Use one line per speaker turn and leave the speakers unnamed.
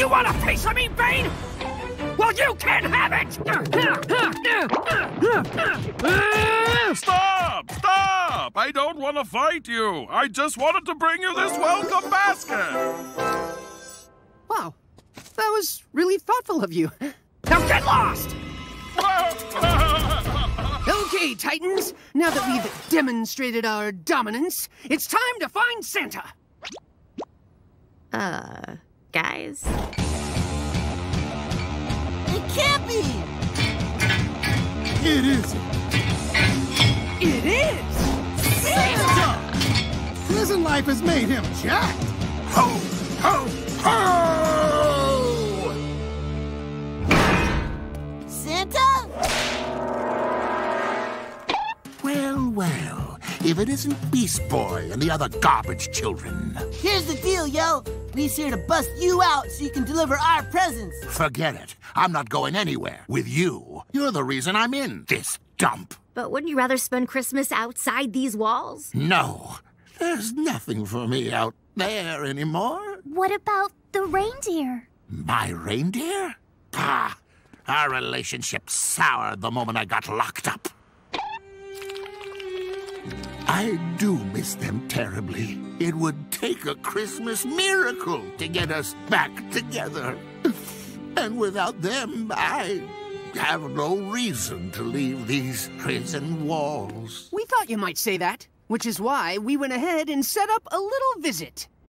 You want a piece of me, Bane? Well, you can't have it!
Stop! Stop! I don't want to fight you. I just wanted to bring you this welcome basket.
Wow, that was really thoughtful of you.
Now get lost!
Okay, Titans, now that we've demonstrated our dominance, it's time to find Santa.
Uh, guys?
It can't be!
It isn't.
It is!
Santa! Prison life has made him jacked. Ho, ho, ho!
Santa?
Well, well, if it isn't Beast Boy and the other garbage children.
Here's the deal, yo. We's here to bust you out so you can deliver our presents.
Forget it. I'm not going anywhere with you. You're the reason I'm in this dump.
But wouldn't you rather spend Christmas outside these walls?
No, there's nothing for me out there anymore.
What about the reindeer?
My reindeer? Ah, our relationship soured the moment I got locked up. I do miss them terribly. It would take a Christmas miracle to get us back together. And without them, I have no reason to leave these prison walls.
We thought you might say that, which is why we went ahead and set up a little visit.